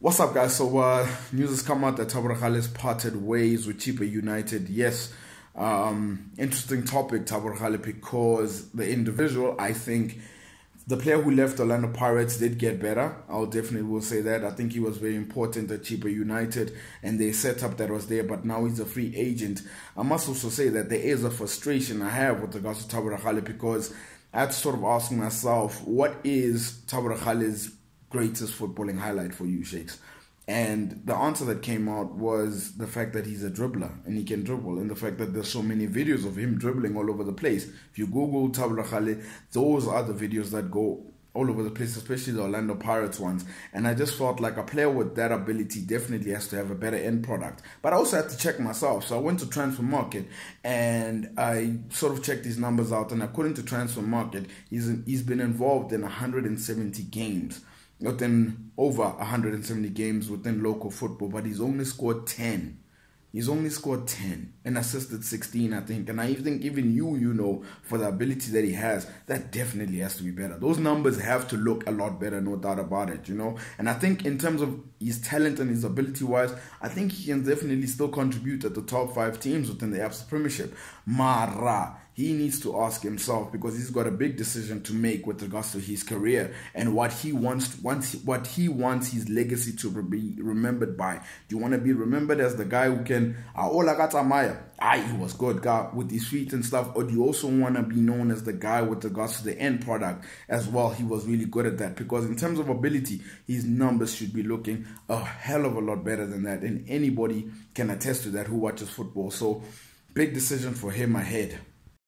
What's up, guys? So, uh, news has come out that Thabo Rakhale's parted ways with Chippa United. Yes, um, interesting topic, Thabo Rakhale, because the individual, I think, the player who left Orlando Pirates did get better. I'll definitely will say that. I think he was very important at Chippa United and the setup that was there, but now he's a free agent. I must also say that there is a frustration I have with regards to Thabo Rakhale because I had to sort of ask myself, what is Thabo Rakhale's greatest footballing highlight for you, Shakes? And the answer that came out was the fact that he's a dribbler and he can dribble, and the fact that there's so many videos of him dribbling all over the place. If you Google Thabo Rakhale, those are the videos that go all over the place, especially the Orlando Pirates ones. And I just felt like a player with that ability definitely has to have a better end product. But I also had to check myself. So I went to Transfermarkt and I sort of checked his numbers out. And according to Transfermarkt, he's, he's been involved in 170 games within over 170 games within local football, but he's only scored 10. He's only scored 10 and assisted 16, I think. And I think even you, you know, for the ability that he has, that definitely has to be better. Those numbers have to look a lot better, no doubt about it, you know. And I think in terms of his talent and his ability wise, I think he can definitely still contribute at the top five teams within the ABSA Premiership. Mara, he needs to ask himself because he's got a big decision to make with regards to his career and what he wants wants what he wants his legacy to be remembered by. Do you want to be remembered as the guy who can ah Maya? Ah, he was good guy with his feet and stuff, or do you also want to be known as the guy with regards to the end product as well? He was really good at that because in terms of ability, his numbers should be looking a hell of a lot better than that, and anybody can attest to that who watches football. So big decision for him ahead.